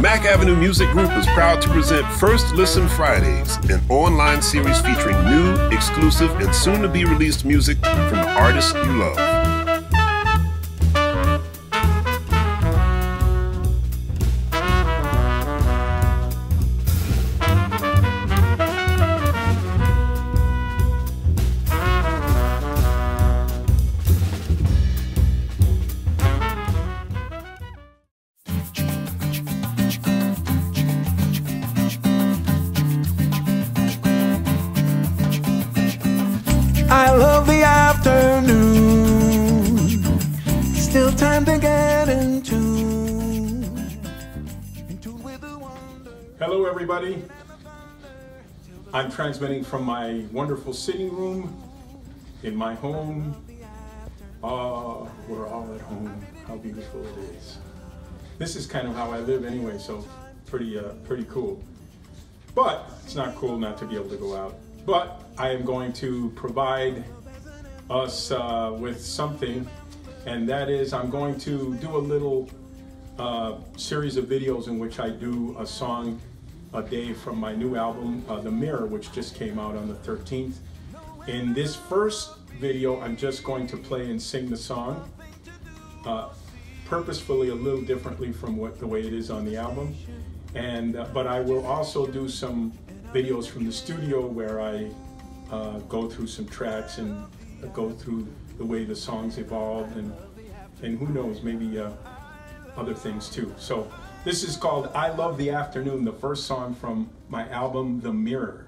Mack Avenue Music Group is proud to present First Listen Fridays, an online series featuring new, exclusive, and soon to be released music from the artists you love. Everybody. I'm transmitting from my wonderful sitting room in my home. Ah, we're all at home. How beautiful it is. This is kind of how I live anyway, so pretty, uh, pretty cool. But it's not cool not to be able to go out. But I am going to provide us uh, with something, and that is I'm going to do a little uh, series of videos in which I do a song a day from my new album, uh, The Mirror, which just came out on the 13th. In this first video, I'm just going to play and sing the song, uh, purposefully a little differently from what the way it is on the album. And uh, but I will also do some videos from the studio where I uh, go through some tracks and go through the way the songs evolved and and who knows maybe uh, other things too. So this is called I Love the Afternoon, the first song from my album The Mirror.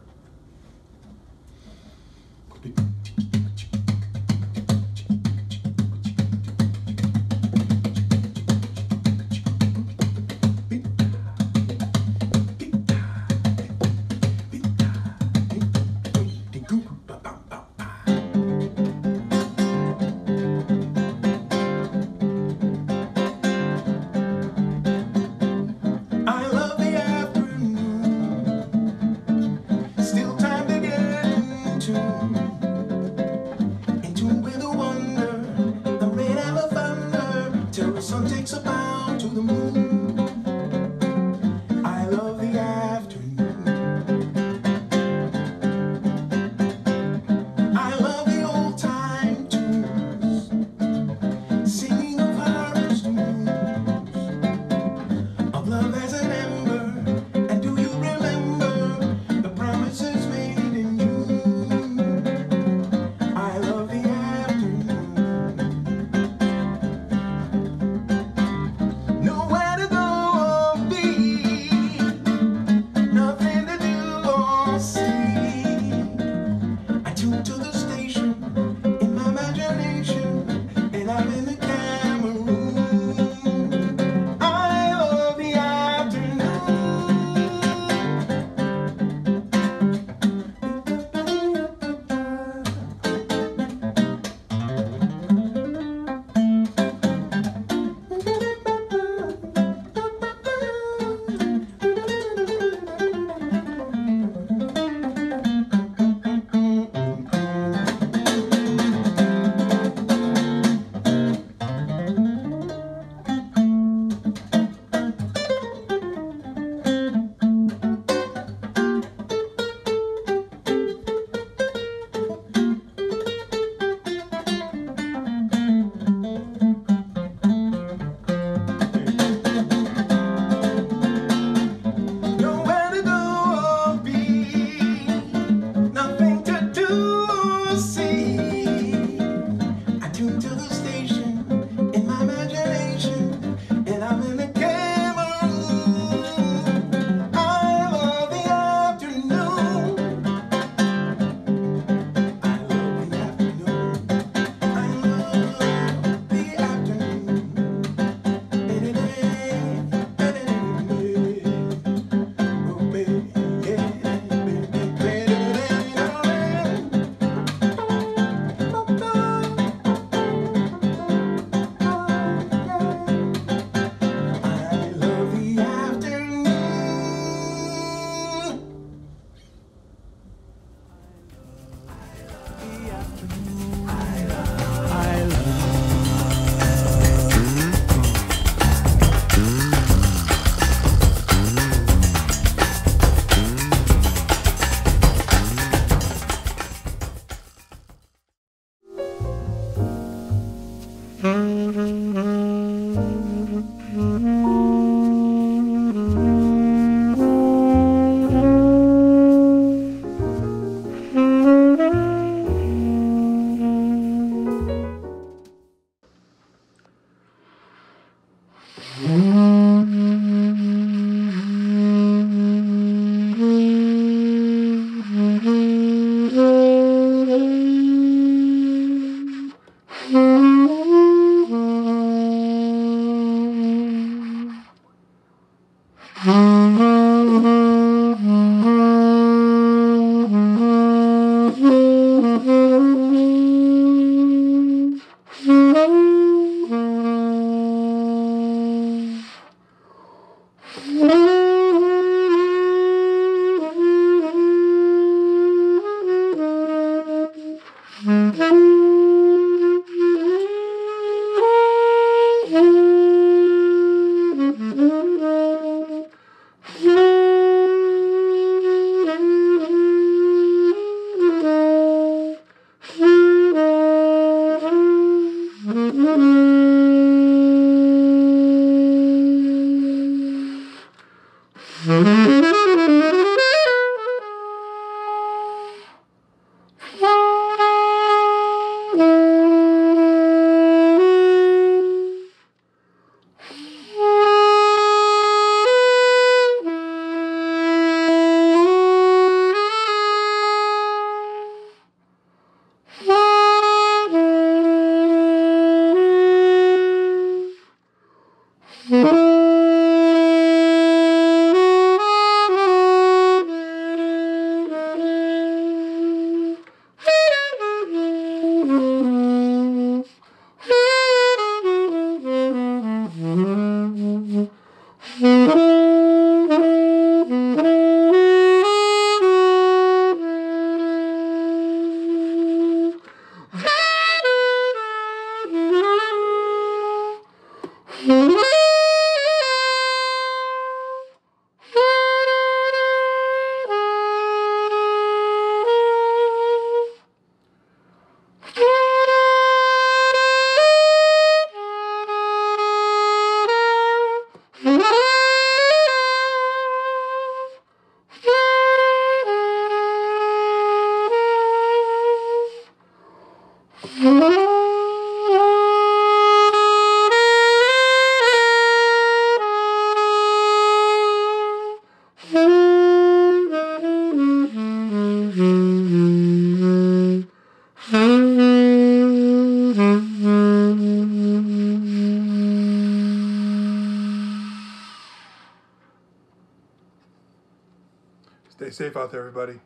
Stay safe out there, everybody.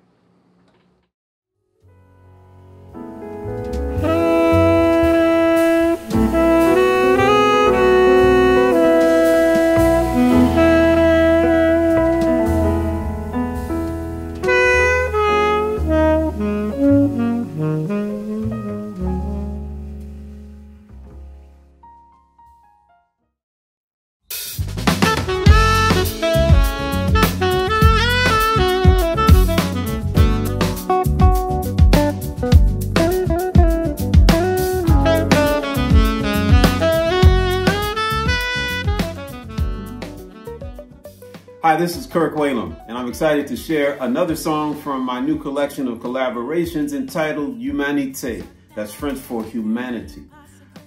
This is Kirk Whalum, and I'm excited to share another song from my new collection of collaborations entitled Humanité. That's French for humanity.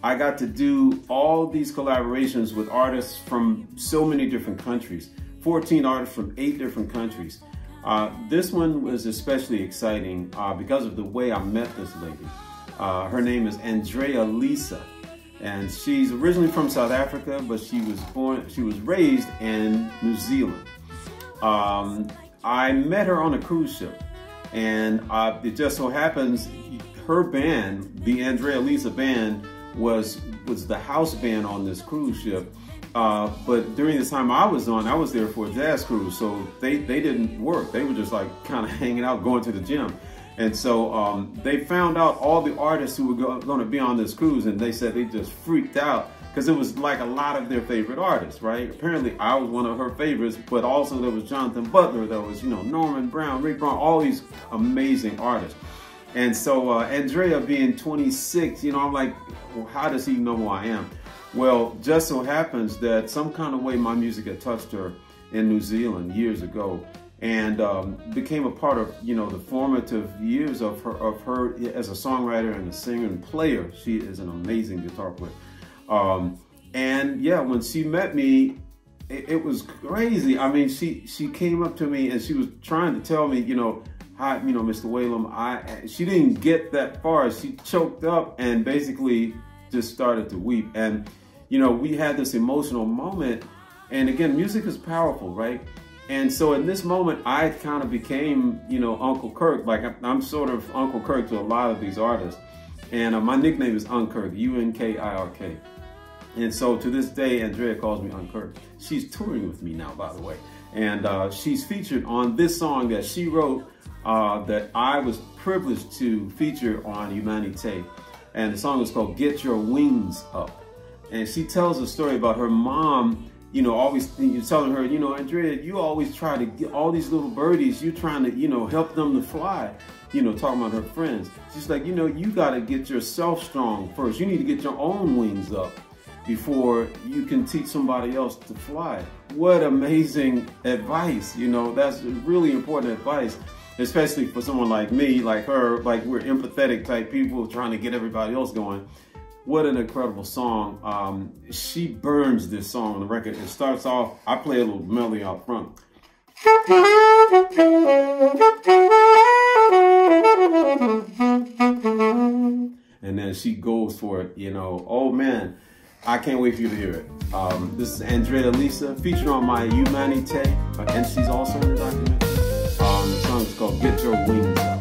I got to do all these collaborations with artists from so many different countries, 14 artists from eight different countries. Uh, this one was especially exciting uh, because of the way I met this lady. Uh, her name is Andrea Lisa, and she's originally from South Africa, but she was born, she was raised in New Zealand. Um, I met her on a cruise ship, and uh, it just so happens her band, the Andrea Lisa band, was was the house band on this cruise ship. Uh, but during the time I was on, I was there for a jazz cruise, so they, they didn't work. They were just like kind of hanging out, going to the gym. And so um, they found out all the artists who were going to be on this cruise, and they said they just freaked out because it was like a lot of their favorite artists, right? Apparently, I was one of her favorites, but also there was Jonathan Butler, there was, you know, Norman Brown, Rick Braun, all these amazing artists. And so uh, Andrea being 26, you know, I'm like, well, how does he know who I am? Well, just so happens that some kind of way my music had touched her in New Zealand years ago and um, became a part of, you know, the formative years of her, of her as a songwriter and a singer and player. She is an amazing guitar player. Um, And yeah, when she met me, it, it, was crazy. I mean, she she came up to me and she was trying to tell me, you know, hi, you know, Mr. Whalum. I she didn't get that far. She choked up and basically just started to weep. And you know, we had this emotional moment. And again, music is powerful, right? And so in this moment, I kind of became, you know, Uncle Kirk. Like I'm sort of Uncle Kirk to a lot of these artists. And uh, my nickname is Unkirk, U-N-K-I-R-K. And so to this day, Andrea calls me Unkirk. She's touring with me now, by the way. And uh, she's featured on this song that she wrote uh, that I was privileged to feature on Humanite. And the song is called Get Your Wings Up. And she tells a story about her mom you know, always telling her, you know, Andrea, you always try to get all these little birdies, you're trying to, you know, help them to fly, you know, talking about her friends. She's like, you know, you got to get yourself strong first. You need to get your own wings up before you can teach somebody else to fly. What amazing advice, you know, that's really important advice, especially for someone like me, like her, like we're empathetic type people trying to get everybody else going. What an incredible song. Um, she burns this song on the record. It starts off, I play a little melody out front. And then she goes for it, you know. Oh man, I can't wait for you to hear it. Um, this is Andrea Lisa, featured on my Humanite, and she's also in the documentary. Um, the song is called Get Your Wings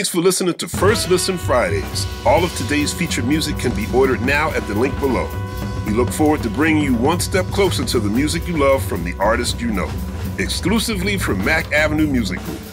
Thanks for listening to First Listen Fridays. All of today's featured music can be ordered now at the link below. We look forward to bringing you one step closer to the music you love from the artists you know. Exclusively from Mack Avenue Music Group.